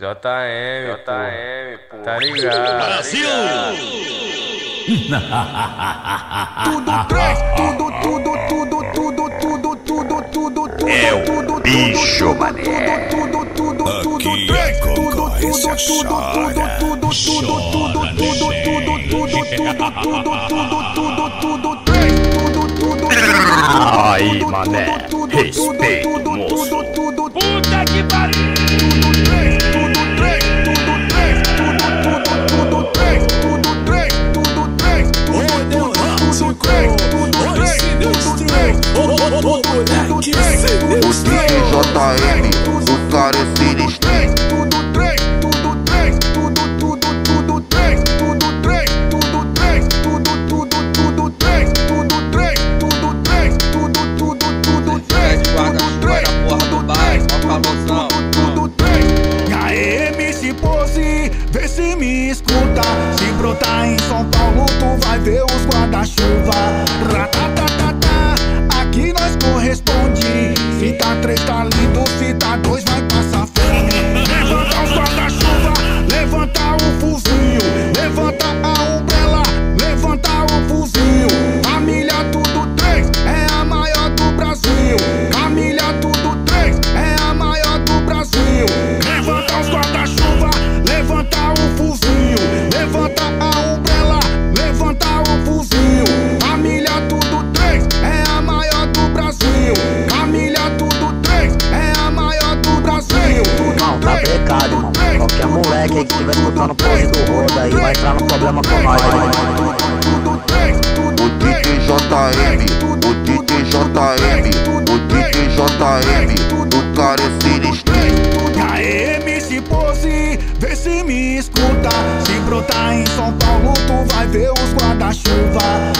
JM, JM, pô. Tá ligado? Brasil! tudo três, tudo, tudo, tudo, tudo, tudo, tudo, tudo, tudo, é o tudo, bicho, mané. tudo, tudo, tudo, tudo, três, tudo, tudo, tudo, tudo, tudo, tudo, tudo, tudo, tudo, tudo, tudo, tudo, tudo, tudo, três, tudo, tudo, Aí, mané, respeito, moço. Puta que três. E aí, MC Pose, vê se me escuta. Se brotar em São Paulo, tu vai ver os guarda-chuva. Ratatatata, moleque que estiver escutando pose do roda aí vai entrar no problema com nós. Tudo 3, tudo O DJ JM, o DJ JM, o DJ JM, o cara é sinistro. E aí, MC Pose, vê se me escuta. Se brotar em São Paulo, tu vai ver os guarda-chuva.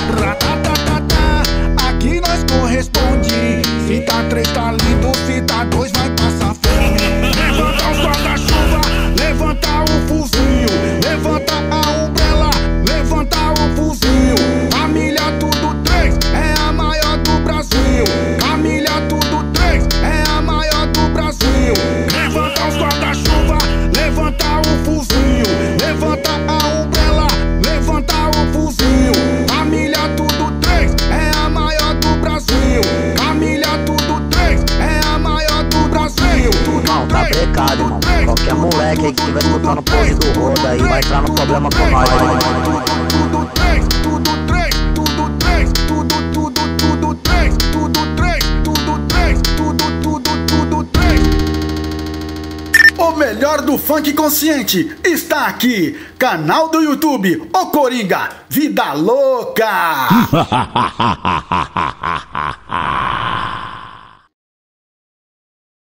Precado, irmão. Qualquer moleque aí que estiver escutando pose do roda aí vai entrar no problema com nós. Tudo três, tudo três, tudo três, tudo, tudo, tudo três, tudo três, tudo três, tudo, tudo, tudo três. O melhor do funk consciente está aqui. Canal do YouTube, O Coringa, Vida Louca.